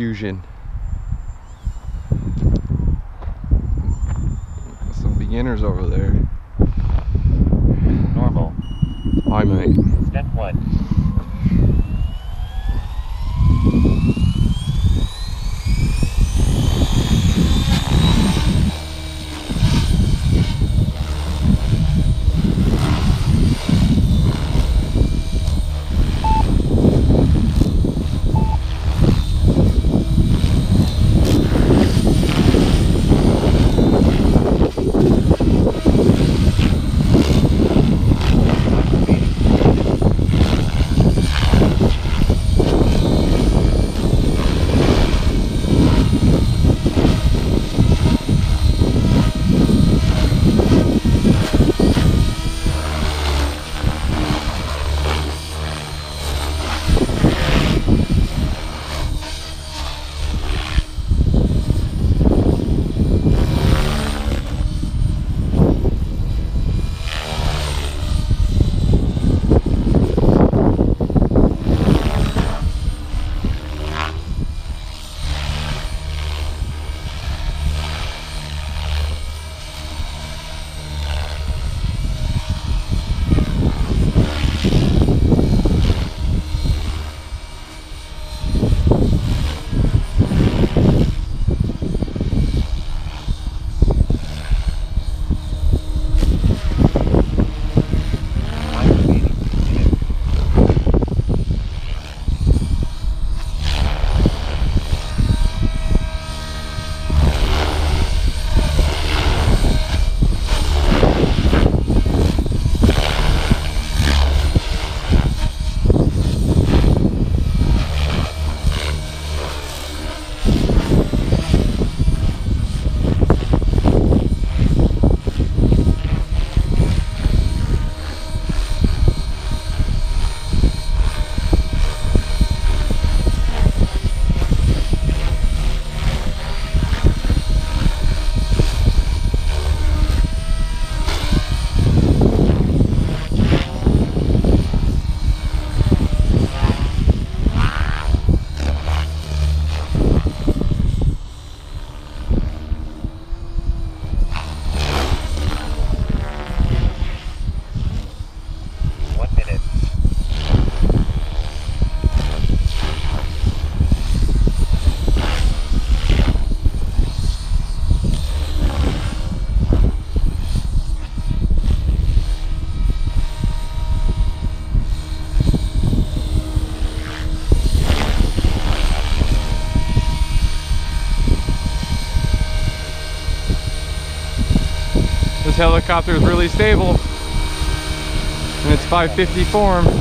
Fusion. Some beginners over there. Normal. Hi, mate. Step 1. Helicopter is really stable. And it's 550 form.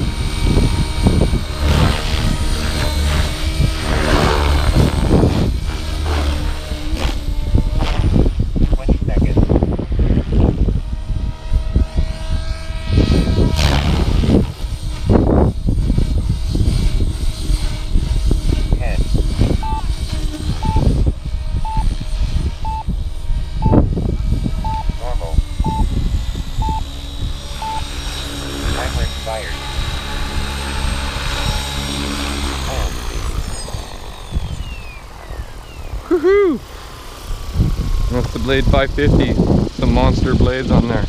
Home. Woohoo! That's the Blade 550. Some monster blades on there.